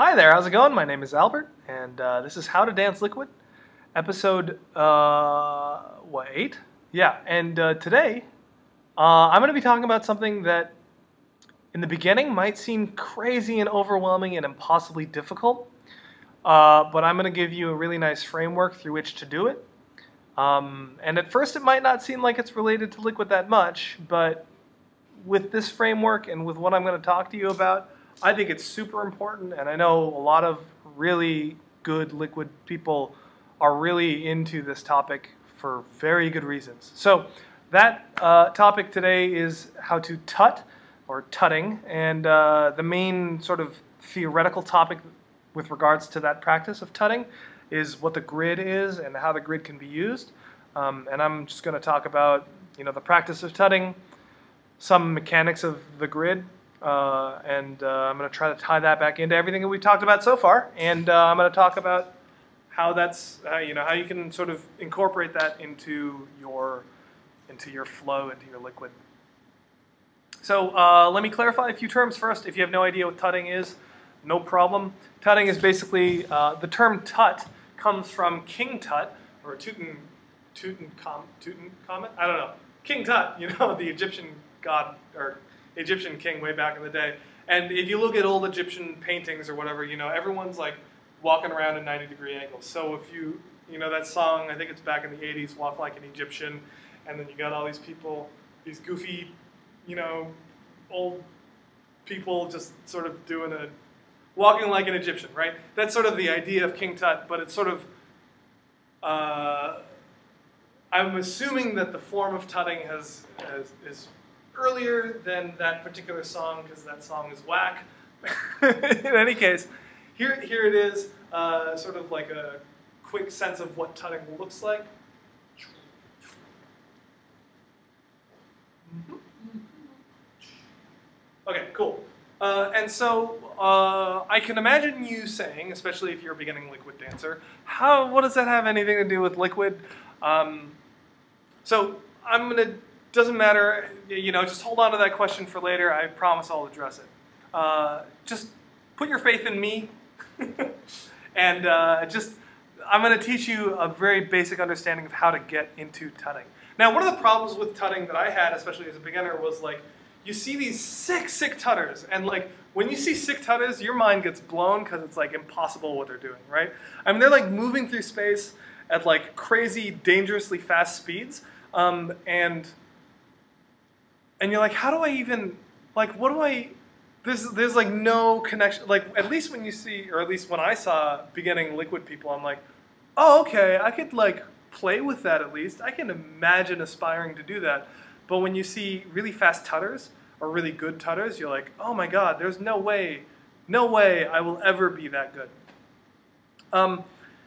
Hi there, how's it going? My name is Albert, and uh, this is How to Dance Liquid, episode, uh, what, eight? Yeah, and uh, today uh, I'm going to be talking about something that in the beginning might seem crazy and overwhelming and impossibly difficult, uh, but I'm going to give you a really nice framework through which to do it. Um, and at first it might not seem like it's related to liquid that much, but with this framework and with what I'm going to talk to you about, I think it's super important, and I know a lot of really good liquid people are really into this topic for very good reasons. So that uh, topic today is how to tut or tutting, and uh, the main sort of theoretical topic with regards to that practice of tutting is what the grid is and how the grid can be used. Um, and I'm just going to talk about you know the practice of tutting, some mechanics of the grid, uh, and uh, I'm going to try to tie that back into everything that we've talked about so far. And uh, I'm going to talk about how that's, you know, how you can sort of incorporate that into your, into your flow, into your liquid. So uh, let me clarify a few terms first. If you have no idea what tutting is, no problem. Tutting is basically, uh, the term tut comes from King Tut, or Tutankhamun, Tutankhamun, I don't know. King Tut, you know, the Egyptian god, or Egyptian king way back in the day. And if you look at old Egyptian paintings or whatever, you know, everyone's like walking around at 90 degree angles. So if you, you know, that song, I think it's back in the 80s, Walk Like an Egyptian, and then you got all these people, these goofy, you know, old people just sort of doing a, walking like an Egyptian, right? That's sort of the idea of King Tut, but it's sort of, uh, I'm assuming that the form of tutting has, has is earlier than that particular song because that song is whack. In any case, here, here it is, uh, sort of like a quick sense of what tutting looks like. Okay, cool. Uh, and so uh, I can imagine you saying, especially if you're a beginning liquid dancer, how what does that have anything to do with liquid? Um, so I'm going to doesn't matter, you know, just hold on to that question for later. I promise I'll address it. Uh, just put your faith in me and uh, just, I'm going to teach you a very basic understanding of how to get into tutting. Now, one of the problems with tutting that I had, especially as a beginner, was like, you see these sick, sick tutters, and like, when you see sick tutters, your mind gets blown because it's like impossible what they're doing, right? I mean, they're like moving through space at like crazy, dangerously fast speeds, um, and and you're like, how do I even, like, what do I, there's, there's like no connection, like, at least when you see, or at least when I saw beginning liquid people, I'm like, oh, okay, I could, like, play with that at least. I can imagine aspiring to do that. But when you see really fast tutters, or really good tutters, you're like, oh my god, there's no way, no way I will ever be that good. Um,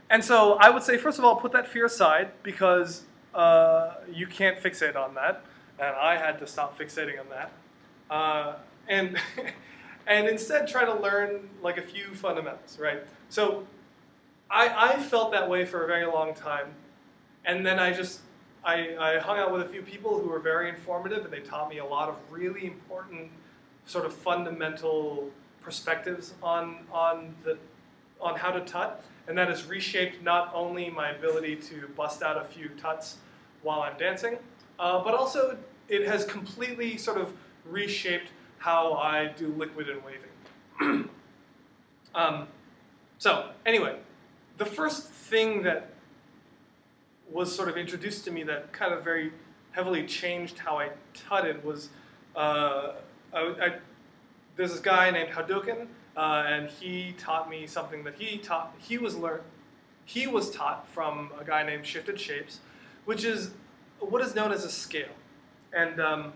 and so I would say, first of all, put that fear aside because uh, you can't fixate on that and I had to stop fixating on that. Uh, and, and instead try to learn like a few fundamentals, right? So I, I felt that way for a very long time. And then I just, I, I hung out with a few people who were very informative and they taught me a lot of really important sort of fundamental perspectives on, on, the, on how to tut. And that has reshaped not only my ability to bust out a few tuts while I'm dancing, uh, but also it has completely sort of reshaped how I do liquid and waving. um, so anyway, the first thing that was sort of introduced to me that kind of very heavily changed how I tutted was uh, I, I, there's this guy named Hadoken, uh, and he taught me something that he taught. He was learned. He was taught from a guy named Shifted Shapes, which is what is known as a scale. And um,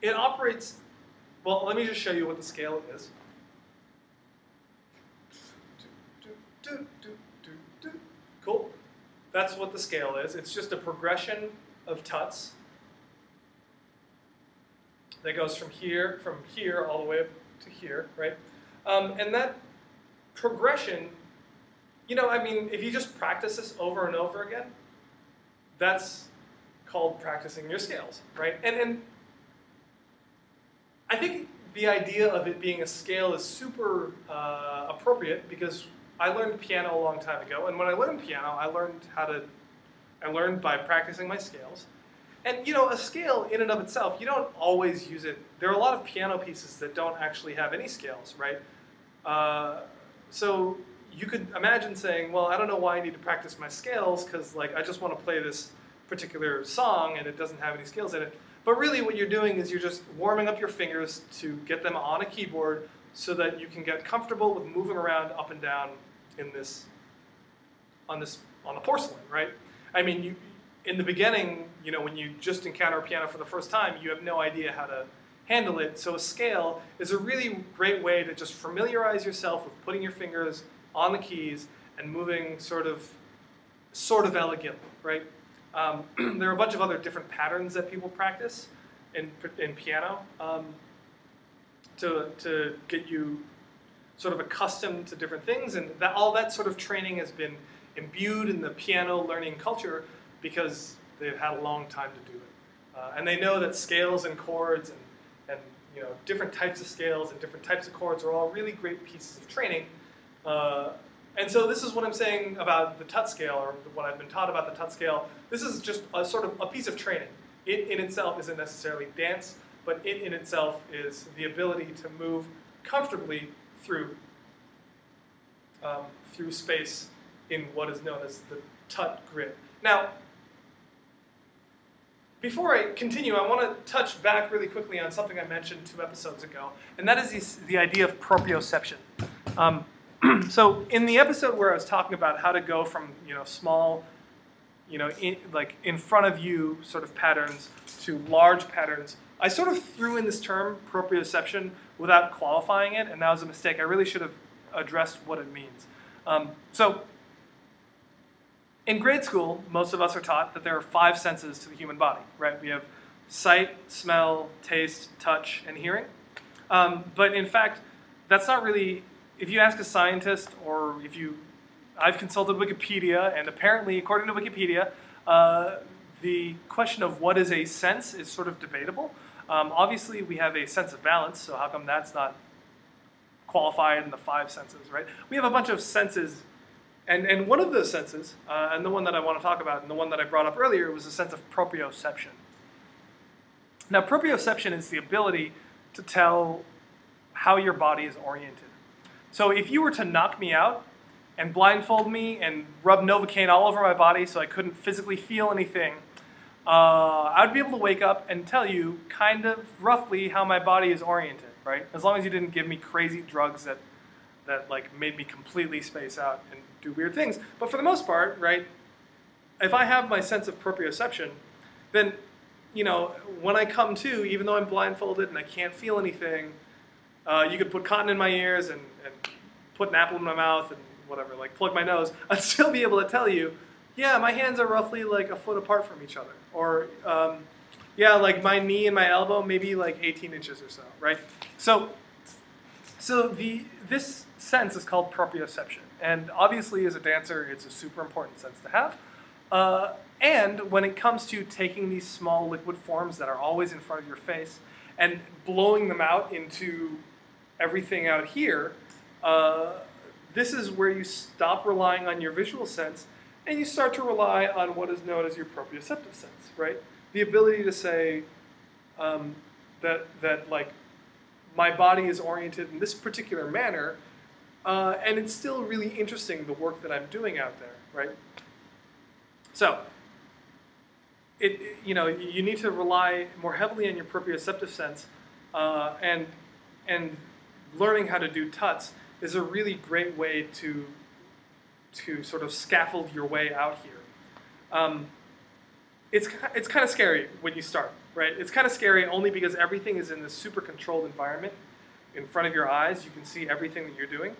it operates, well, let me just show you what the scale is. Cool. That's what the scale is. It's just a progression of tuts that goes from here, from here all the way up to here, right? Um, and that progression, you know, I mean, if you just practice this over and over again, that's called practicing your scales, right? And, and I think the idea of it being a scale is super uh, appropriate because I learned piano a long time ago, and when I learned piano, I learned how to, I learned by practicing my scales. And you know, a scale in and of itself, you don't always use it. There are a lot of piano pieces that don't actually have any scales, right? Uh, so you could imagine saying, well, I don't know why I need to practice my scales because like I just want to play this particular song and it doesn't have any scales in it. But really what you're doing is you're just warming up your fingers to get them on a keyboard so that you can get comfortable with moving around up and down in this, on this, on the porcelain, right? I mean, you, in the beginning, you know, when you just encounter a piano for the first time, you have no idea how to handle it. So a scale is a really great way to just familiarize yourself with putting your fingers on the keys and moving sort of, sort of elegantly, right? Um, there are a bunch of other different patterns that people practice in, in piano um, to, to get you sort of accustomed to different things. And that, all that sort of training has been imbued in the piano learning culture because they've had a long time to do it. Uh, and they know that scales and chords and, and you know, different types of scales and different types of chords are all really great pieces of training. Uh, and so this is what I'm saying about the tut scale, or what I've been taught about the tut scale. This is just a sort of a piece of training. It in itself isn't necessarily dance, but it in itself is the ability to move comfortably through um, through space in what is known as the tut grid. Now, before I continue, I want to touch back really quickly on something I mentioned two episodes ago, and that is the, the idea of proprioception. Um, so in the episode where I was talking about how to go from you know small, you know, in, like in front of you sort of patterns to large patterns, I sort of threw in this term proprioception without qualifying it, and that was a mistake. I really should have addressed what it means. Um, so in grade school, most of us are taught that there are five senses to the human body, right? We have sight, smell, taste, touch, and hearing. Um, but in fact, that's not really if you ask a scientist or if you, I've consulted Wikipedia, and apparently, according to Wikipedia, uh, the question of what is a sense is sort of debatable. Um, obviously, we have a sense of balance, so how come that's not qualified in the five senses, right? We have a bunch of senses, and, and one of those senses, uh, and the one that I want to talk about, and the one that I brought up earlier, was the sense of proprioception. Now, proprioception is the ability to tell how your body is oriented. So if you were to knock me out and blindfold me and rub Novocaine all over my body so I couldn't physically feel anything, uh, I'd be able to wake up and tell you kind of roughly how my body is oriented, right? As long as you didn't give me crazy drugs that, that like made me completely space out and do weird things. But for the most part, right, if I have my sense of proprioception, then, you know, when I come to, even though I'm blindfolded and I can't feel anything, uh, you could put cotton in my ears and, and put an apple in my mouth and whatever, like plug my nose. I'd still be able to tell you, yeah, my hands are roughly like a foot apart from each other. Or, um, yeah, like my knee and my elbow, maybe like 18 inches or so, right? So, so the, this sense is called proprioception. And obviously, as a dancer, it's a super important sense to have. Uh, and when it comes to taking these small liquid forms that are always in front of your face and blowing them out into everything out here, uh, this is where you stop relying on your visual sense and you start to rely on what is known as your proprioceptive sense, right? The ability to say um, that, that like my body is oriented in this particular manner uh, and it's still really interesting the work that I'm doing out there, right? So, it, you know, you need to rely more heavily on your proprioceptive sense uh, and, and learning how to do tuts is a really great way to, to sort of scaffold your way out here. Um, it's, it's kind of scary when you start, right? It's kind of scary only because everything is in this super controlled environment in front of your eyes. You can see everything that you're doing.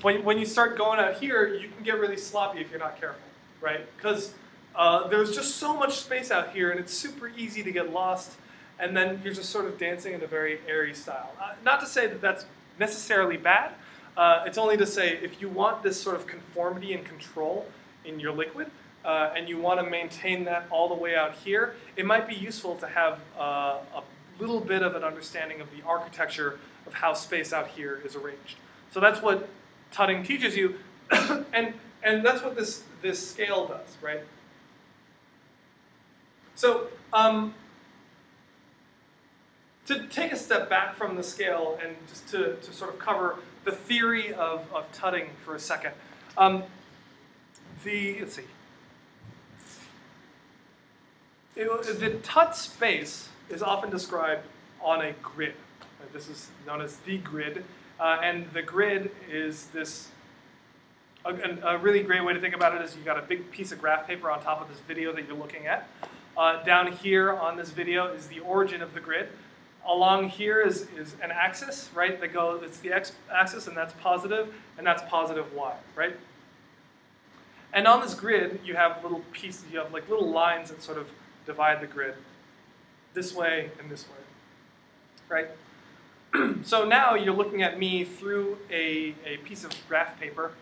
When, when you start going out here, you can get really sloppy if you're not careful, right? Because uh, there's just so much space out here and it's super easy to get lost and then you're just sort of dancing in a very airy style. Uh, not to say that that's necessarily bad. Uh, it's only to say if you want this sort of conformity and control in your liquid, uh, and you want to maintain that all the way out here, it might be useful to have uh, a little bit of an understanding of the architecture of how space out here is arranged. So that's what tutting teaches you, and and that's what this this scale does, right? So um, to take a step back from the scale and just to, to sort of cover the theory of, of tutting for a second. Um, the let's see. It, the tut space is often described on a grid. This is known as the grid, uh, and the grid is this. A, a, really great way to think about it is you've got a big piece of graph paper on top of this video that you're looking at. Uh, down here on this video is the origin of the grid. Along here is, is an axis, right? That goes, it's the x-axis, and that's positive, and that's positive y, right? And on this grid, you have little pieces, you have like little lines that sort of divide the grid this way and this way, right? so now you're looking at me through a, a piece of graph paper,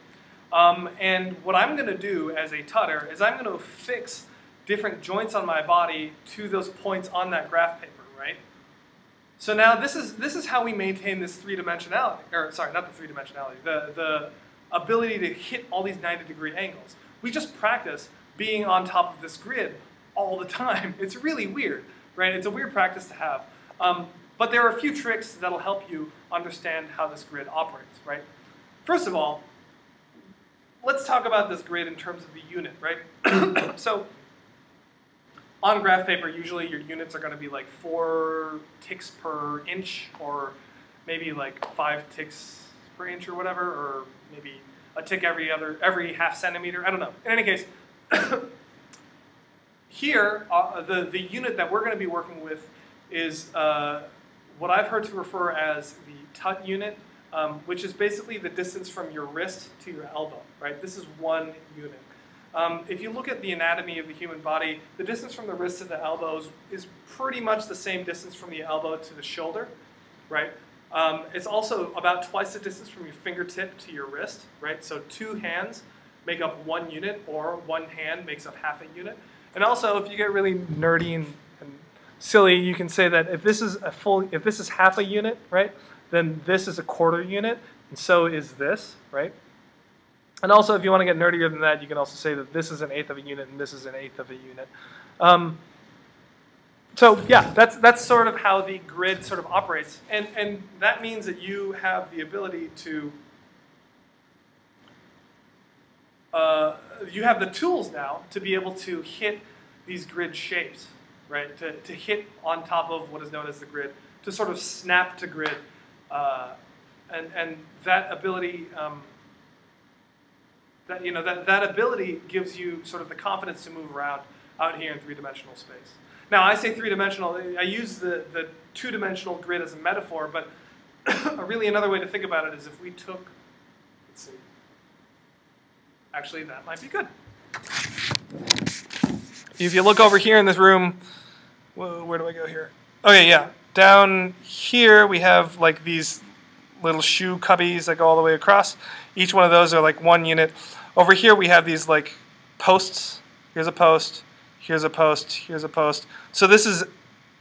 um, and what I'm going to do as a tutter is I'm going to fix different joints on my body to those points on that graph paper, right? So now this is this is how we maintain this three dimensionality, or sorry, not the three dimensionality, the the ability to hit all these 90 degree angles. We just practice being on top of this grid all the time. It's really weird, right? It's a weird practice to have. Um, but there are a few tricks that'll help you understand how this grid operates, right? First of all, let's talk about this grid in terms of the unit, right? so on graph paper, usually your units are going to be like four ticks per inch or maybe like five ticks per inch or whatever, or maybe a tick every other every half centimeter. I don't know. In any case, here uh, the the unit that we're going to be working with is uh, what I've heard to refer as the tut unit, um, which is basically the distance from your wrist to your elbow. Right. This is one unit. Um, if you look at the anatomy of the human body, the distance from the wrist to the elbows is pretty much the same distance from the elbow to the shoulder, right? Um, it's also about twice the distance from your fingertip to your wrist, right? So two hands make up one unit, or one hand makes up half a unit. And also, if you get really nerdy and, and silly, you can say that if this is a full, if this is half a unit, right, then this is a quarter unit, and so is this, right? And also, if you want to get nerdier than that, you can also say that this is an eighth of a unit and this is an eighth of a unit. Um, so yeah, that's that's sort of how the grid sort of operates, and and that means that you have the ability to. Uh, you have the tools now to be able to hit these grid shapes, right? To, to hit on top of what is known as the grid, to sort of snap to grid, uh, and and that ability um, that, you know, that, that ability gives you sort of the confidence to move around out here in three-dimensional space. Now, I say three-dimensional, I use the, the two-dimensional grid as a metaphor, but really another way to think about it is if we took, let's see, actually that might be good. If you look over here in this room, whoa, where do I go here? Okay, yeah, down here we have like these little shoe cubbies that go all the way across. Each one of those are like one unit. Over here we have these like posts. Here's a post, here's a post, here's a post. So this is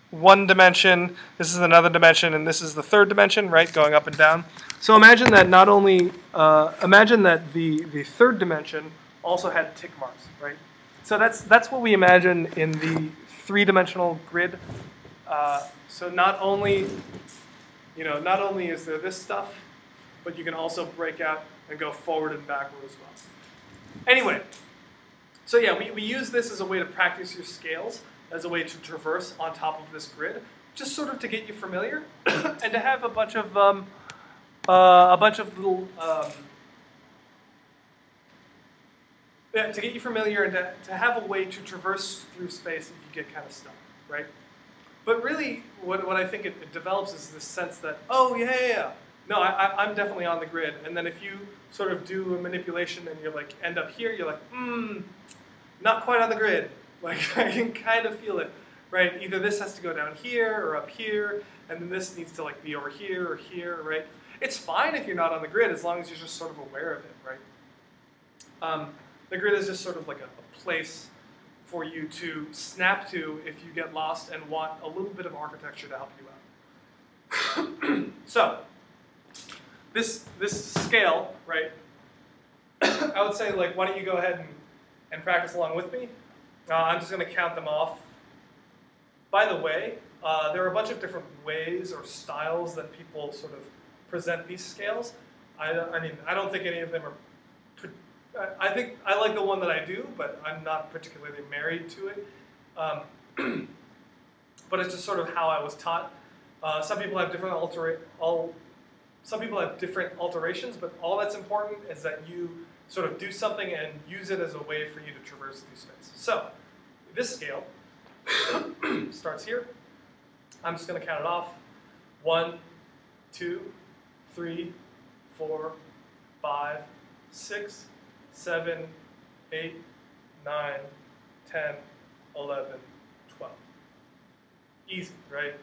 one dimension, this is another dimension, and this is the third dimension, right, going up and down. So imagine that not only, uh, imagine that the, the third dimension also had tick marks, right? So that's, that's what we imagine in the three-dimensional grid. Uh, so not only you know, not only is there this stuff, but you can also break out and go forward and backward as well. Anyway, so yeah, we, we use this as a way to practice your scales, as a way to traverse on top of this grid, just sort of to get you familiar, and to have a bunch of um, uh, a bunch of little um, yeah, to get you familiar and to, to have a way to traverse through space if you get kind of stuck, right? But really, what, what I think it, it, develops is this sense that, oh, yeah, yeah, yeah. No, I, am definitely on the grid. And then if you sort of do a manipulation and you're like, end up here, you're like, hmm, not quite on the grid. Like, I can kind of feel it, right? Either this has to go down here or up here, and then this needs to like be over here or here, right? It's fine if you're not on the grid as long as you're just sort of aware of it, right? Um, the grid is just sort of like a, a place for you to snap to if you get lost and want a little bit of architecture to help you out. so, this this scale, right? I would say like, why don't you go ahead and, and practice along with me? Uh, I'm just going to count them off. By the way, uh, there are a bunch of different ways or styles that people sort of present these scales. I, I mean, I don't think any of them are. I think I like the one that I do, but I'm not particularly married to it. Um, but it's just sort of how I was taught. Uh, some people have different altera- all, some people have different alterations, but all that's important is that you sort of do something and use it as a way for you to traverse through space. So this scale starts here. I'm just going to count it off. One, two, three, four, five, six, seven, eight, nine, ten, eleven, twelve. Easy, right?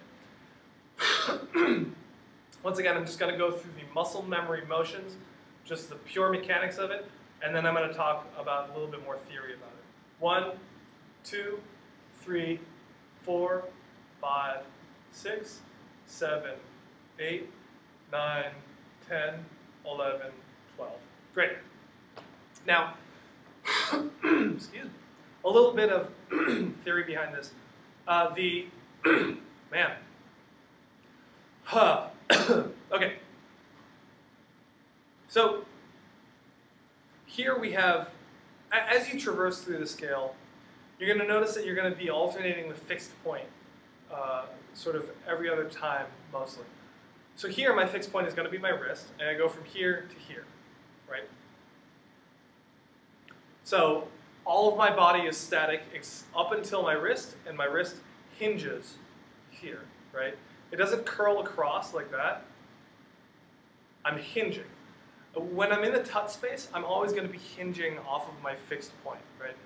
Once again, I'm just going to go through the muscle memory motions, just the pure mechanics of it, and then I'm going to talk about a little bit more theory about it. One, two, three, four, five, six, seven, eight, nine, 10, 11, 12. Great. Now, excuse me, a little bit of theory behind this. Uh, the, man, huh. okay. So, here we have, as you traverse through the scale, you're going to notice that you're going to be alternating the fixed point uh, sort of every other time, mostly. So here, my fixed point is going to be my wrist, and I go from here to here, right? So all of my body is static up until my wrist, and my wrist hinges here, right? It doesn't curl across like that. I'm hinging. When I'm in the tut space, I'm always going to be hinging off of my fixed point, right?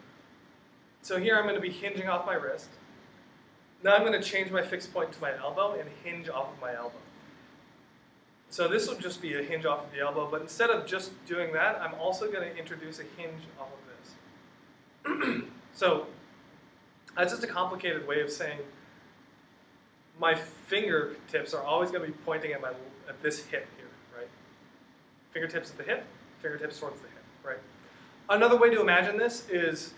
So here I'm going to be hinging off my wrist. Now I'm going to change my fixed point to my elbow and hinge off of my elbow. So this will just be a hinge off of the elbow, but instead of just doing that, I'm also going to introduce a hinge off of this. so that's just a complicated way of saying my fingertips are always going to be pointing at my at this hip here, right? Fingertips at the hip, fingertips towards the hip, right? Another way to imagine this is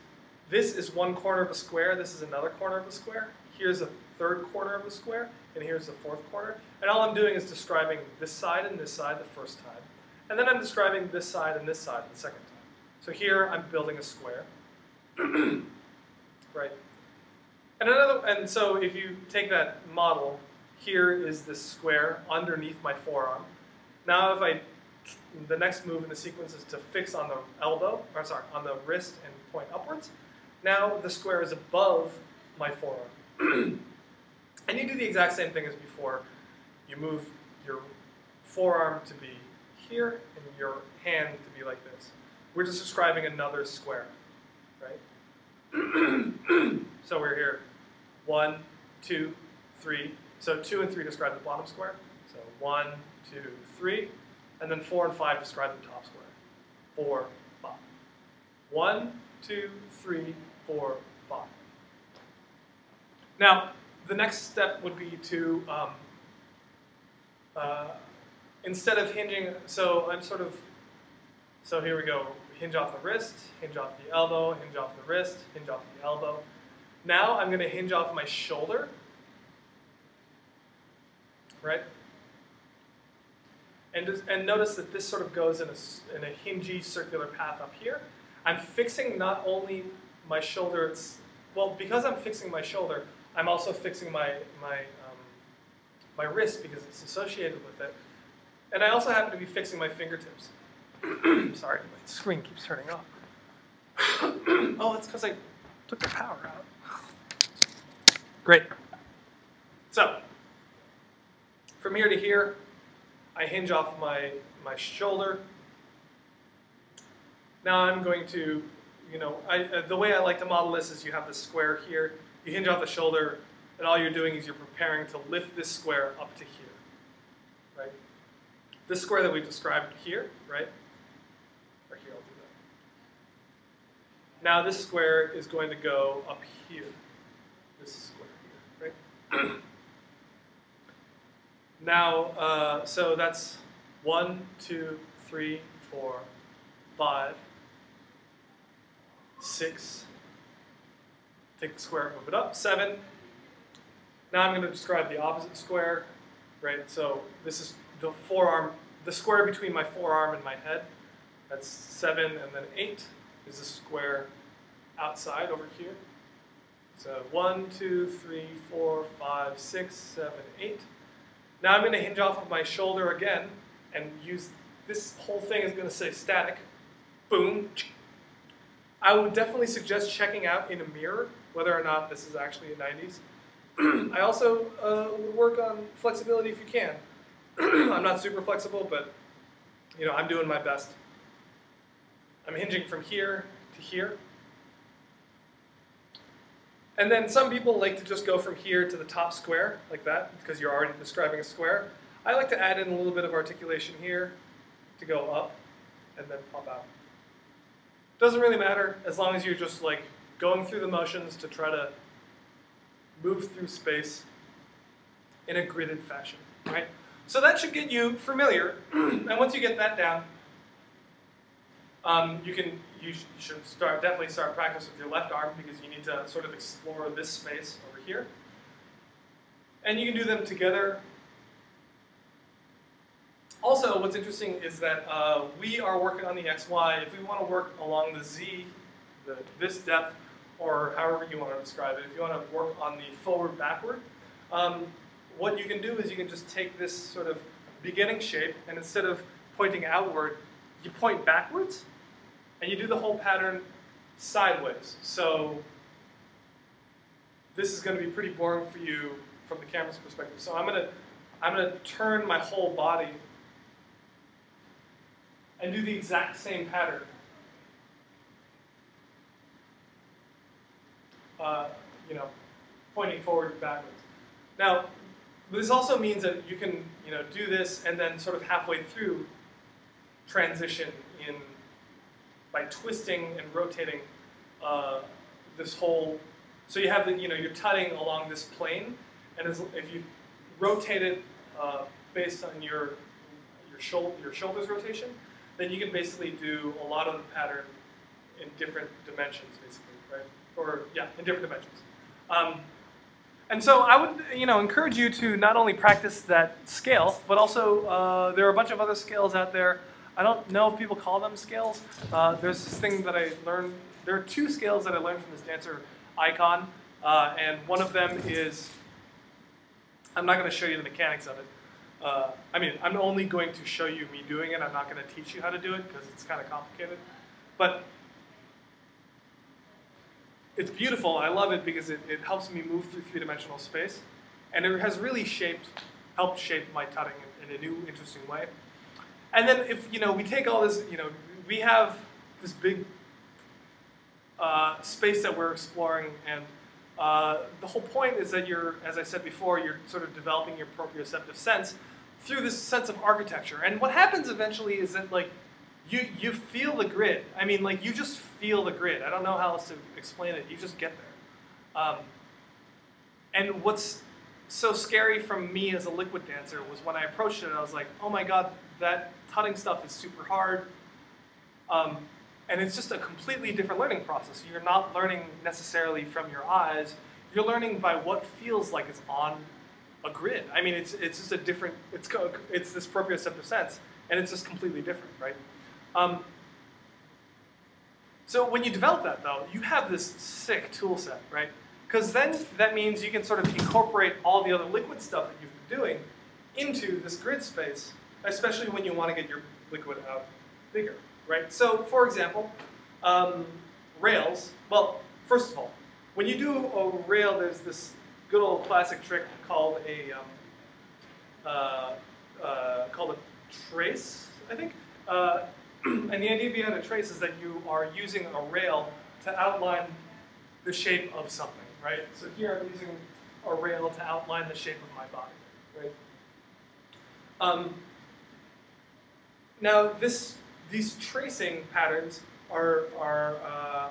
this is one corner of a square, this is another corner of a square. Here's a third corner of a square, and here's the fourth corner. And all I'm doing is describing this side and this side the first time. And then I'm describing this side and this side the second time. So here I'm building a square. right? And another and so if you take that model, here is this square underneath my forearm. Now if I the next move in the sequence is to fix on the elbow, or sorry, on the wrist and point upwards. Now the square is above my forearm. And you do the exact same thing as before. You move your forearm to be here and your hand to be like this. We're just describing another square, right? so we're here, one, two, three. So two and three describe the bottom square. So one, two, three. And then four and five describe the top square. Four, five. One, two, three, four, five. Now, the next step would be to, um, uh, instead of hinging, so I'm sort of, so here we go, hinge off the wrist, hinge off the elbow, hinge off the wrist, hinge off the elbow. Now I'm going to hinge off my shoulder, right? And, just, and notice that this sort of goes in a, in a hingy circular path up here. I'm fixing not only my shoulder, it's, well, because I'm fixing my shoulder, I'm also fixing my, my, um, my wrist because it's associated with it. And I also happen to be fixing my fingertips. Sorry, my screen keeps turning off. oh, it's because I took the power out. Great. So, from here to here, I hinge off my, my shoulder. Now I'm going to, you know, I, uh, the way I like to model this is you have this square here, you hinge off the shoulder, and all you're doing is you're preparing to lift this square up to here, right? This square that we described here, right? Or here, I'll do that. Now this square is going to go up here. This square here, right? now, uh, so that's One, two, three, four, five, six. Take the square, move it up. Seven. Now I'm going to describe the opposite square, right? So this is the forearm, the square between my forearm and my head. That's seven, and then eight is the square outside over here. So one, two, three, four, five, six, seven, eight. Now I'm going to hinge off of my shoulder again and use this whole thing is going to say static. Boom. I would definitely suggest checking out in a mirror whether or not this is actually a 90s. I also uh, would work on flexibility if you can. I'm not super flexible, but you know I'm doing my best. I'm hinging from here to here. And then some people like to just go from here to the top square, like that, because you're already describing a square. I like to add in a little bit of articulation here to go up and then pop out. Doesn't really matter as long as you're just like going through the motions to try to move through space in a gridded fashion, right? So that should get you familiar, and once you get that down, um, you can you should start definitely start practice with your left arm because you need to sort of explore this space over here. And you can do them together. Also, what's interesting is that uh, we are working on the XY. If we want to work along the Z, the, this depth, or however you want to describe it, if you want to work on the forward backward, um, what you can do is you can just take this sort of beginning shape, and instead of pointing outward, you point backwards, and you do the whole pattern sideways. So this is going to be pretty boring for you from the camera's perspective. So I'm going to I'm going to turn my whole body and do the exact same pattern. Uh, you know, pointing forward and backwards. Now, this also means that you can, you know, do this and then sort of halfway through transition in by twisting and rotating uh, this whole, so you have the, you know, you're tutting along this plane, and as, if you rotate it uh, based on your your, shoulder, your shoulders rotation, then you can basically do a lot of the pattern in different dimensions, basically, right? Or yeah, in different dimensions. Um, and so I would, you know, encourage you to not only practice that scale, but also uh, there are a bunch of other scales out there I don't know if people call them scales. Uh, there's this thing that I learned. There are two scales that I learned from this dancer icon, uh, and one of them is. I'm not going to show you the mechanics of it. Uh, I mean, I'm only going to show you me doing it. I'm not going to teach you how to do it because it's kind of complicated. But it's beautiful. I love it because it, it helps me move through three-dimensional space, and it has really shaped, helped shape my tutting in, in a new, interesting way. And then if, you know, we take all this, you know, we have this big uh, space that we're exploring and uh, the whole point is that you're, as I said before, you're sort of developing your proprioceptive sense through this sense of architecture. And what happens eventually is that like you you feel the grid. I mean, like you just feel the grid. I don't know how else to explain it. You just get there. Um, and what's so scary from me as a liquid dancer was when I approached it, I was like, oh my god, that tutting stuff is super hard. Um, and it's just a completely different learning process. You're not learning necessarily from your eyes. You're learning by what feels like it's on a grid. I mean, it's, it's just a different, it's, it's this proprioceptive sense, and it's just completely different, right? Um, so when you develop that, though, you have this sick tool set, right? Because then that means you can sort of incorporate all the other liquid stuff that you've been doing into this grid space especially when you want to get your liquid out bigger, right? So, for example, um, rails, well, first of all, when you do a rail, there's this good old classic trick called a um, uh, uh, called a trace, I think. Uh, and the idea behind a trace is that you are using a rail to outline the shape of something, right? So here I'm using a rail to outline the shape of my body, right? Um, now, this, these tracing patterns are, are uh,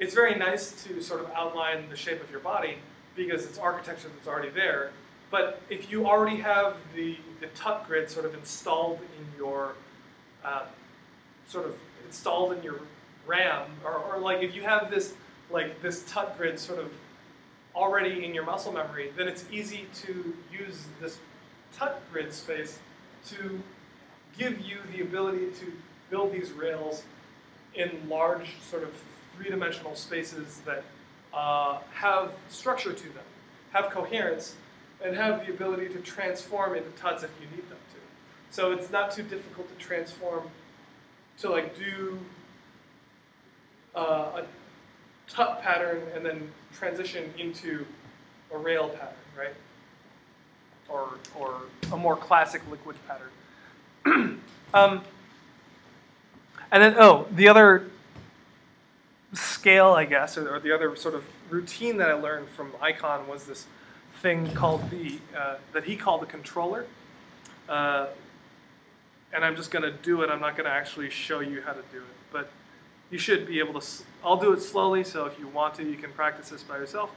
it's very nice to sort of outline the shape of your body because it's architecture that's already there. but if you already have the, the tut grid sort of installed in your, uh, sort of installed in your RAM, or, or like if you have this, like this tut grid sort of already in your muscle memory, then it's easy to use this tut grid space to give you the ability to build these rails in large sort of three-dimensional spaces that uh, have structure to them, have coherence, and have the ability to transform into tuts if you need them to. So it's not too difficult to transform to like do uh, a tut pattern and then transition into a rail pattern, right? Or, or a more classic liquid pattern. um, and then, oh, the other scale, I guess, or, or, the other sort of routine that I learned from Icon was this thing called the, uh, that he called the controller. Uh, and I'm just going to do it. I'm not going to actually show you how to do it. But you should be able to, I'll do it slowly, so if you want to, you can practice this by yourself.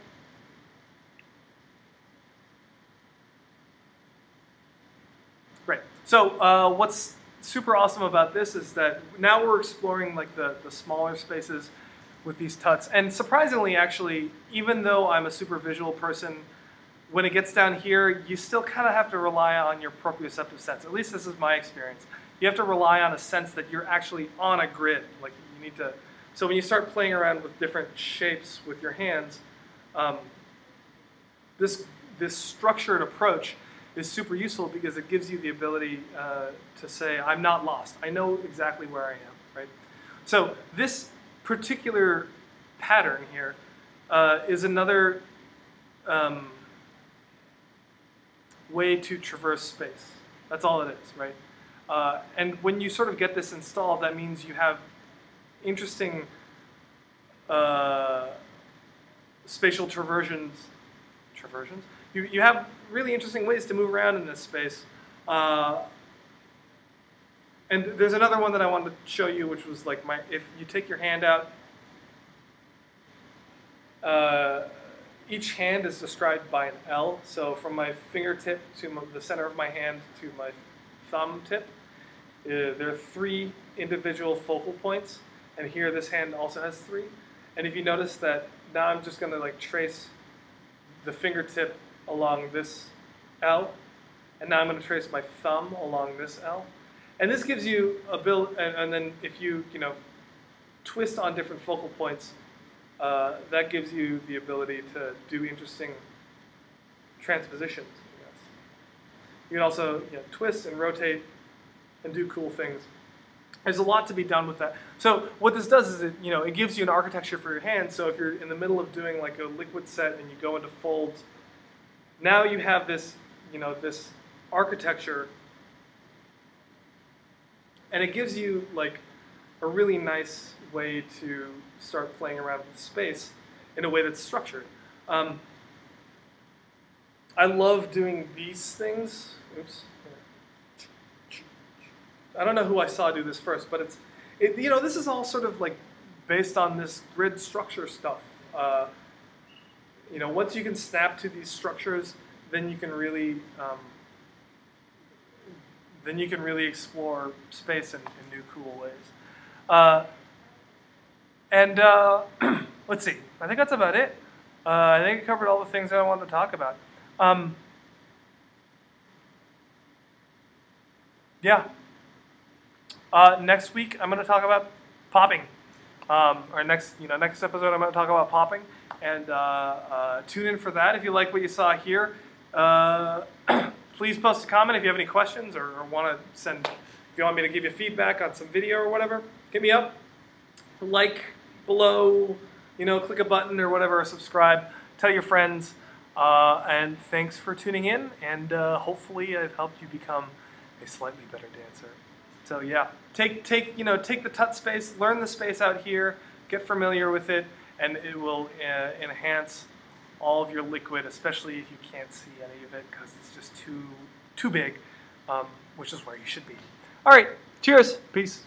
Great. So uh, what's super awesome about this is that now we're exploring like the, the smaller spaces with these tuts. And surprisingly, actually, even though I'm a super visual person, when it gets down here, you still kind of have to rely on your proprioceptive sense. At least this is my experience. You have to rely on a sense that you're actually on a grid. Like you need to. So when you start playing around with different shapes with your hands, um, this this structured approach is super useful because it gives you the ability uh, to say, I'm not lost. I know exactly where I am, right? So this particular pattern here uh, is another um, way to traverse space. That's all it is, right? Uh, and when you sort of get this installed, that means you have interesting uh, spatial traversions. Traversions? You, you have really interesting ways to move around in this space. Uh, and there's another one that I wanted to show you, which was like my, if you take your hand out, uh, each hand is described by an L. So from my fingertip to my, the center of my hand to my thumb tip, uh, there are three individual focal points. And here this hand also has three. And if you notice that now I'm just gonna like trace the fingertip along this L. And now I'm gonna trace my thumb along this L. And this gives you a build, and, and then if you, you know, twist on different focal points, uh, that gives you the ability to do interesting transpositions. You can also you know, twist and rotate and do cool things. There's a lot to be done with that. So what this does is it, you know, it gives you an architecture for your hand. So if you're in the middle of doing like a liquid set and you go into folds, now you have this, you know, this architecture and it gives you like a really nice way to start playing around with space in a way that's structured. Um, I love doing these things. Oops. I don't know who I saw do this first, but it's, it, you know, this is all sort of like based on this grid structure stuff. Uh, you know, once you can snap to these structures, then you can really um, then you can really explore space in, in new, cool ways. Uh, and uh, let's see, I think that's about it. Uh, I think I covered all the things that I wanted to talk about. Um, yeah. Uh, next week, I'm going to talk about popping. Um, our next, you know, next episode, I'm going to talk about popping, and uh, uh, tune in for that if you like what you saw here. please post a comment if you have any questions or, or want to send, if you want me to give you feedback on some video or whatever, hit me up. Like below, you know, click a button or whatever, or subscribe. Tell your friends. Uh, and thanks for tuning in, and uh, hopefully I've helped you become a slightly better dancer. So yeah, take take you know take the tut space, learn the space out here, get familiar with it, and it will uh, enhance all of your liquid, especially if you can't see any of it because it's just too, too big, um, which is where you should be. All right, cheers, peace.